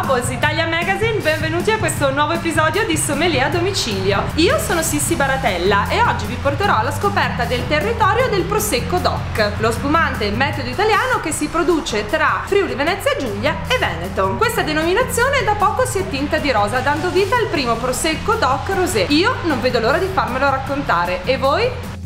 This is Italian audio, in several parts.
Bubbles Italia Magazine, benvenuti a questo nuovo episodio di Sommelier a domicilio. Io sono Sissi Baratella e oggi vi porterò alla scoperta del territorio del Prosecco DOC, lo spumante metodo italiano che si produce tra Friuli Venezia Giulia e Veneto. Questa denominazione da poco si è tinta di rosa dando vita al primo Prosecco DOC Rosé. Io non vedo l'ora di farmelo raccontare e voi?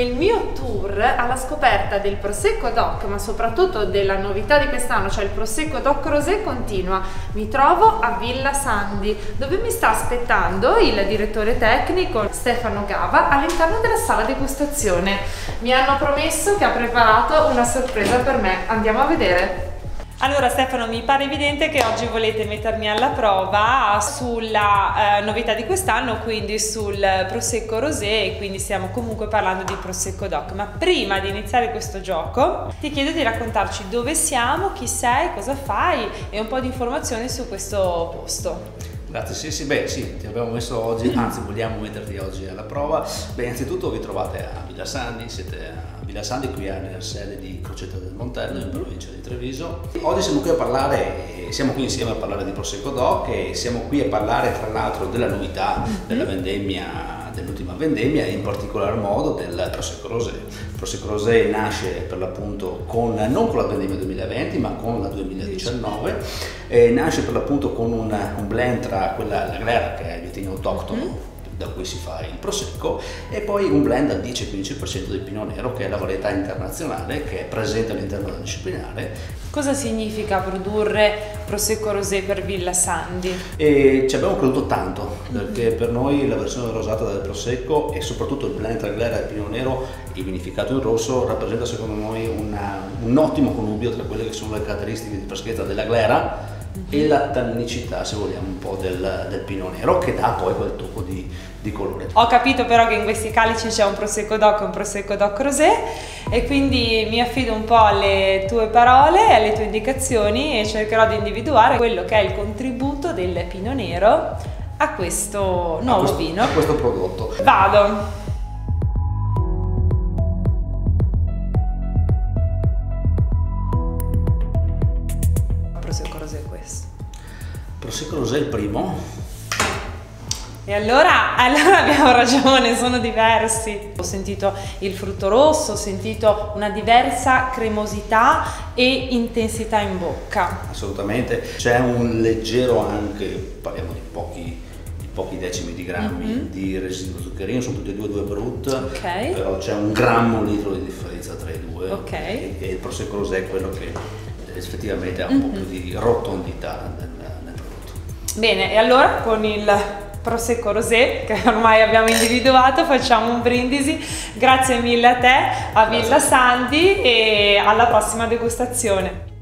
Il mio tour alla scoperta del Prosecco DOC, ma soprattutto della novità di quest'anno, cioè il Prosecco DOC Rosé, continua. Mi trovo a Villa Sandi, dove mi sta aspettando il direttore tecnico Stefano Gava all'interno della sala degustazione. Mi hanno promesso che ha preparato una sorpresa per me. Andiamo a vedere. Allora Stefano, mi pare evidente che oggi volete mettermi alla prova sulla eh, novità di quest'anno, quindi sul Prosecco Rosé e quindi stiamo comunque parlando di Prosecco Doc. Ma prima di iniziare questo gioco ti chiedo di raccontarci dove siamo, chi sei, cosa fai e un po' di informazioni su questo posto. Grazie, sì, sì, beh sì, ti abbiamo messo oggi, anzi vogliamo metterti oggi alla prova. Beh, innanzitutto vi trovate a Villa Sandi, siete a Villa Sandi qui nella sede di Crocetta del Montello in provincia di Treviso. Oggi siamo qui a parlare, siamo qui insieme a parlare di Prosecco Doc e siamo qui a parlare tra l'altro della novità della mhm. vendemmia dell'ultima vendemmia e in particolar modo del Prosecco Rosé. Il Prosecco Rosé nasce per l'appunto con, non con la vendemmia 2020 ma con la 2019, e nasce per l'appunto con un, un blend tra quella, la glera che è il vitigno autoctono mm da cui si fa il prosecco e poi un blend al 10-15% del pino nero che è la varietà internazionale che è presente all'interno del disciplinare. Cosa significa produrre prosecco rosé per Villa Sandi? E ci abbiamo creduto tanto perché per noi la versione rosata del prosecco e soprattutto il blend tra glera e pino nero e vinificato in rosso rappresenta secondo noi una, un ottimo connubio tra quelle che sono le caratteristiche di freschezza della glera e la tannicità, se vogliamo, un po' del, del pino nero che dà poi quel tocco di, di, colore. Ho capito però che in questi calici c'è un prosecco doc e un prosecco doc rosé e quindi mi affido un po' alle tue parole, alle tue indicazioni e cercherò di individuare quello che è il contributo del pino nero a questo nuovo a questo, vino. A questo prodotto. Vado! Prosecco è il primo. E allora, allora, abbiamo ragione, sono diversi. Ho sentito il frutto rosso, ho sentito una diversa cremosità e intensità in bocca. Assolutamente, c'è un leggero anche, parliamo di pochi, di pochi decimi di grammi mm -hmm. di residuo zuccherino, sono tutti e due due brut, okay. però c'è un grammo litro di differenza tra i due okay. e, il Prosecco Rosé è quello che effettivamente ha un mm -hmm. po' più di rotondità Bene, e allora con il Prosecco Rosé che ormai abbiamo individuato, facciamo un brindisi. Grazie mille a te, a Villa Sandi e alla prossima degustazione.